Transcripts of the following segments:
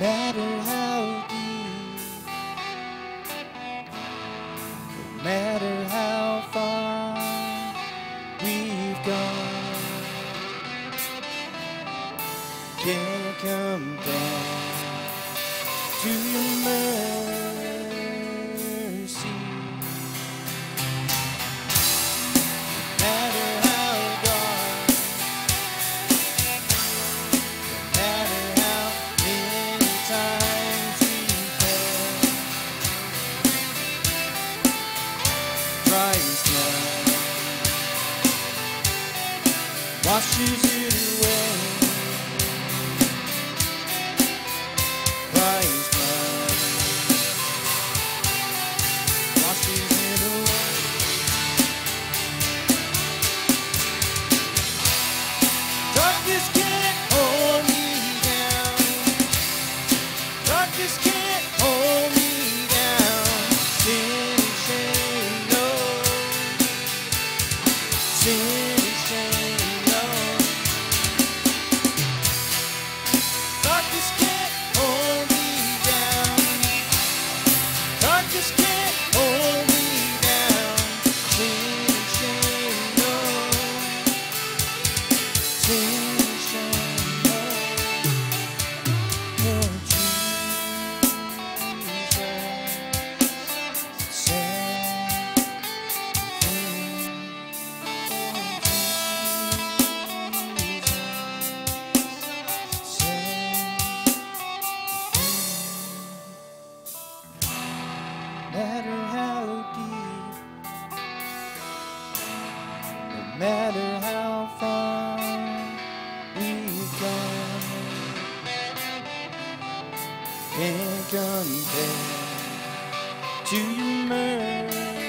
matter how deep, no matter how far we've gone, can't come back to your love. she's matter how deep, no matter how far we've gone, can't compare to your mercy.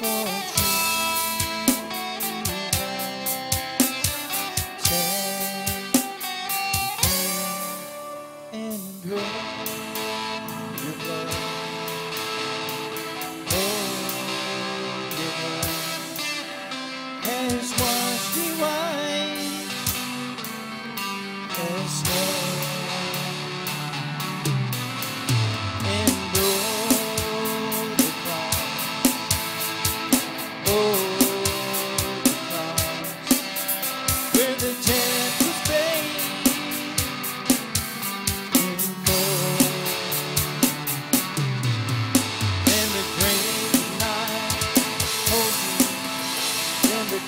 for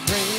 great.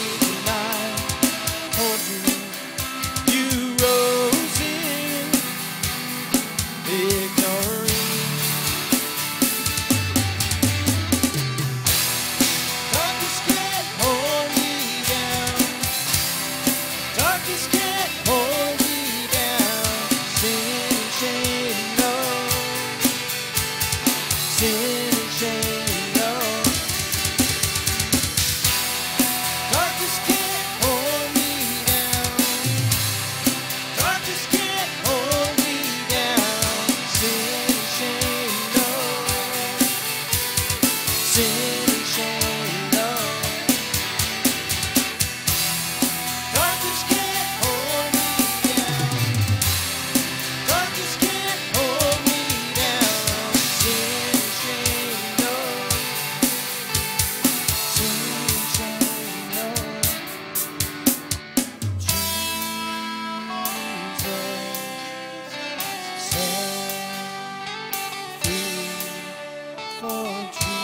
don't you